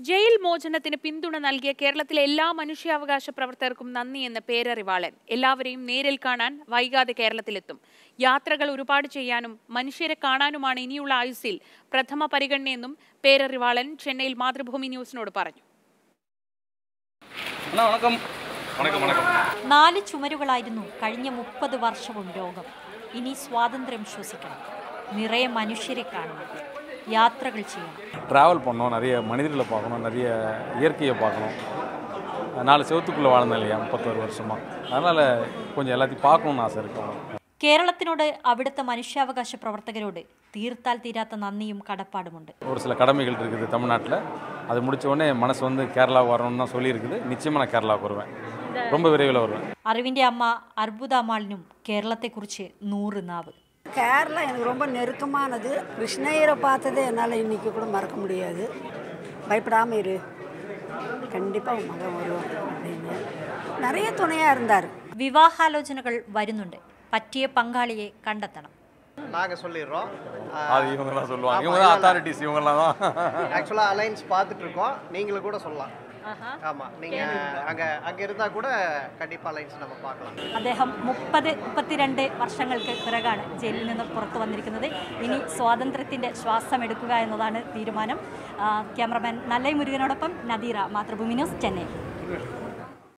Jail മോചനത്തിന് പിന്തുണ നൽകിയ കേരളത്തിലെ എല്ലാ മനുഷ്യാവകാശ പ്രവർത്തകർക്കും നന്ദി എന്ന പേരറിവാളൻ. എല്ലാവരെയും നേരിൽ കാണാൻ വൈകാതെ കേരളത്തിലെത്തും. യാത്രകൾ ഒരുപാട് ചെയ്യാനും മനുഷ്യരെ കാണാനുമാണ് ഇനിയുള്ള ആയുസിൽ പ്രഥമ പരിഗണനയെന്നും പേരറിവാളൻ ചെന്നൈയിൽ മാതൃഭൂമി ന്യൂസിനോട് പറഞ്ഞു. നാല് ചുമരുകളായിരുന്നു കഴിഞ്ഞ മുപ്പത് വർഷവും രോഗം. ഇനി സ്വാതന്ത്ര്യം ശ്വസിക്കണം. നിറയെ മനുഷ്യരെ കാണണം. യാത്രകൾ ചെയ്യണം ட்ராவல் பண்ணோம் நிறைய மனிதர்களை பார்க்கணும் நிறைய இயற்கையை பார்க்கணும் நாலு செவத்துக்குள்ளே வாழ்ந்தேன் இல்லையா முப்பத்தோரு வருஷமாக அதனால் கொஞ்சம் எல்லாத்தையும் பார்க்கணும்னு ஆசை இருக்கு കേരളത്തിനോട് അവിടുത്തെ മനുഷ്യാവകാശ പ്രവർത്തകരോട് തീർത്താൽ തീരാത്ത നന്ദിയും കടപ്പാടുമുണ്ട് ஒரு சில கடமைகள் இருக்குது தமிழ்நாட்டில் அது முடிச்ச உடனே மனசு வந்து கேரளா வரணும்னு தான் சொல்லியிருக்குது நிச்சயமாக நான் கேரளாவுக்கு வருவேன் ரொம்ப விரைவில் வருவேன் അറിവിൻ്റെ അമ്മ അർബുദ അമ്മാളിനും കേരളത്തെക്കുറിച്ച് நூறு நாவு கேரளா எனக்கு ரொம்ப நெருக்கமானது கிருஷ்ணகிரை பார்த்ததே என்னால் இன்னைக்கு கூட மறக்க முடியாது பயப்படாமல் இரு கண்டிப்பாக உன் மகன் வருவான் அப்படின்னு நிறைய துணையாக இருந்தார் വിവാഹാലോചനകൾ വരുന്നുണ്ട് പറ്റിയ പങ്കാളിയെ കണ്ടെത്തണം நாங்கள் சொல்லிடுறோம் அது இவங்கெல்லாம் சொல்லுவாங்க இவங்க தான் அத்தாரிட்டிஸ் இவங்கெல்லாம் தான் ஆக்சுவலாக அலைன்ஸ் பார்த்துட்டு இருக்கோம் நீங்களும் கூட சொல்லலாம் ஆமாம் நீங்கள் அங்கே அங்கே இருந்தால் கூட கண்டிப்பாக அலைன்ஸ் நம்ம பார்க்கலாம் അദ്ദേഹം മുപ്പത് മുപ്പത്തിരണ്ട് വർഷങ്ങൾക്ക് പിറകാണ് ജയിലിൽ നിന്ന് പുറത്തു വന്നിരിക്കുന്നത് ഇനി സ്വാതന്ത്ര്യത്തിൻ്റെ ശ്വാസം എടുക്കുക എന്നതാണ് തീരുമാനം ആ, ക്യാമറമാൻ നല്ലൈ മുരുകനോടൊപ്പം നദീറ മാതൃഭൂമി ന്യൂസ് ചെന്നൈ